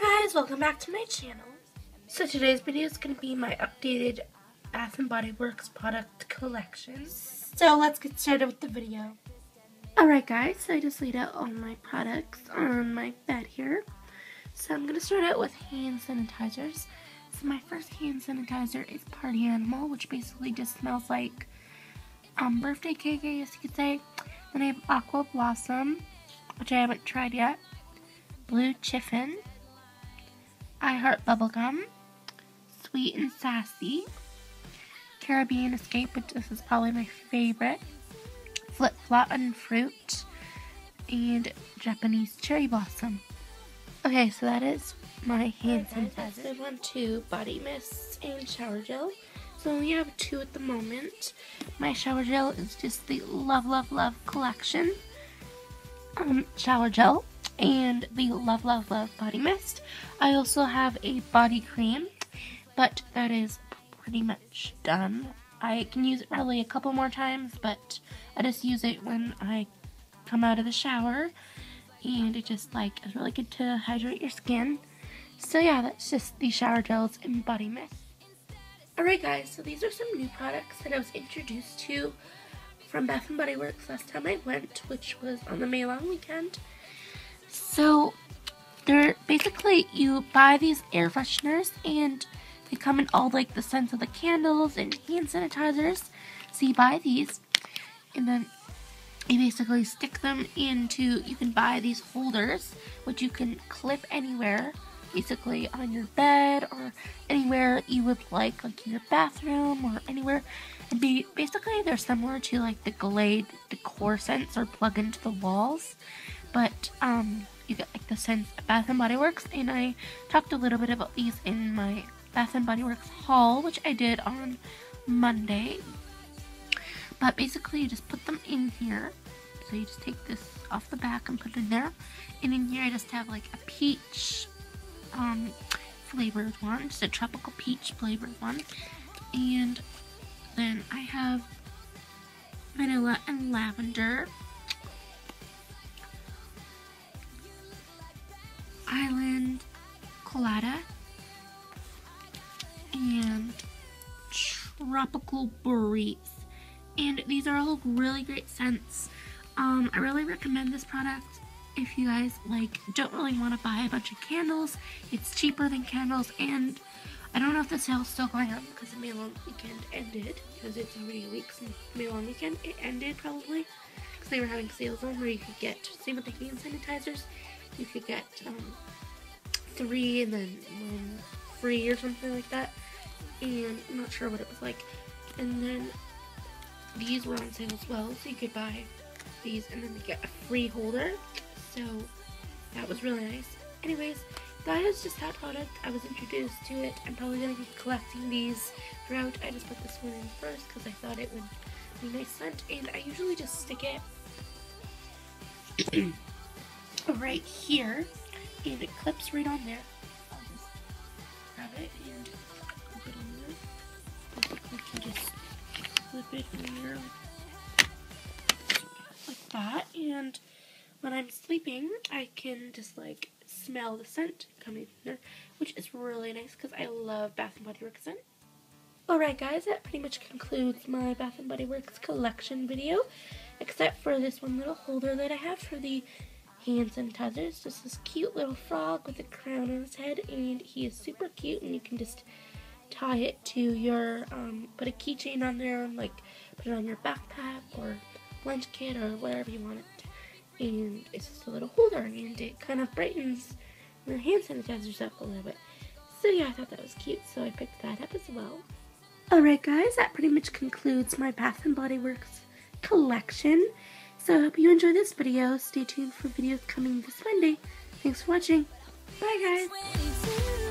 Hi guys, welcome back to my channel. So today's video is going to be my updated Bath & Body Works product collection. So let's get started with the video. Alright guys, so I just laid out all my products on my bed here. So I'm going to start out with hand sanitizers. So my first hand sanitizer is Party Animal, which basically just smells like um, birthday cake, I guess you could say. Then I have Aqua Blossom, which I haven't tried yet. Blue Chiffon, I Heart Bubblegum, Sweet and Sassy, Caribbean Escape, which this is probably my favorite, Flip Flop and Fruit, and Japanese Cherry Blossom. Okay, so that is my hand sanitizer. I want two body mists and shower gel. So we have two at the moment. My shower gel is just the Love Love Love collection um, shower gel and the Love Love Love body mist. I also have a body cream, but that is pretty much done. I can use it probably a couple more times, but I just use it when I come out of the shower, and it just like is really good to hydrate your skin. So yeah, that's just the shower gels and body mist. Alright guys, so these are some new products that I was introduced to from Bath & Body Works last time I went, which was on the May long weekend. So, they're basically, you buy these air fresheners and they come in all like the scents of the candles and hand sanitizers. So you buy these and then you basically stick them into, you can buy these holders, which you can clip anywhere, basically on your bed or anywhere you would like, like in your bathroom or anywhere. And be basically they're similar to like the Glade decor scents or plug into the walls, but um, you get like the scents Bath and Body Works, and I talked a little bit about these in my Bath and Body Works haul, which I did on Monday. But basically, you just put them in here. So you just take this off the back and put it in there. And in here, I just have like a peach um, flavored one, just a tropical peach flavored one. And then I have vanilla and lavender. Island Colada and Tropical Breeze. And these are all really great scents. Um, I really recommend this product if you guys like don't really want to buy a bunch of candles. It's cheaper than candles and I don't know if the sale's still going on because the May long weekend ended because it's already a week since May long weekend. It ended probably because they were having sales on where you could get, same with the hand sanitizers, you could get um, three and then one free or something like that. And I'm not sure what it was like. And then these were on sale as well, so you could buy these and then you get a free holder. So that was really nice. Anyways, that is just that product. I was introduced to it. I'm probably going to be collecting these throughout. I just put this one in first because I thought it would be nice scent. And I usually just stick it right here. And it clips right on there. I'll just grab it and clip it on there. Basically, can just clip it in there like that. And when I'm sleeping, I can just like smell the scent coming from there, which is really nice because I love Bath & Body Works scent. Alright guys, that pretty much concludes my Bath & Body Works collection video, except for this one little holder that I have for the hand sanitizers. Just this cute little frog with a crown on his head, and he is super cute, and you can just tie it to your, um, put a keychain on there, and like put it on your backpack or lunch kit or whatever you want it and it's just a little holder and it kind of brightens your hand sanitizers up a little bit. So yeah, I thought that was cute, so I picked that up as well. Alright guys, that pretty much concludes my Bath & Body Works collection. So I hope you enjoyed this video. Stay tuned for videos coming this Monday. Thanks for watching. Bye guys!